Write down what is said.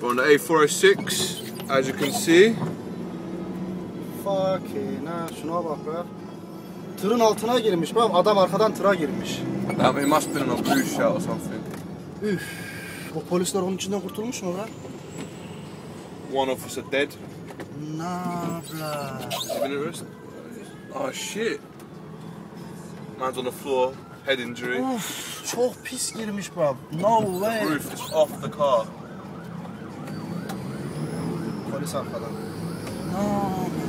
We're on the A406, as you can see. Fucking ha şuna bak be. Tırın altına girmiş bak adam arkadan tıra girmiş. That it must been a shell or something. Üf. O polisler onun içinden kurtulmuş mu lan? One officer dead. Has he been arrested? Oh shit. Man's on the floor, head injury. Uf çok pis girmiş bak. No way. Roof is off the car. Maurício estava falando. Não.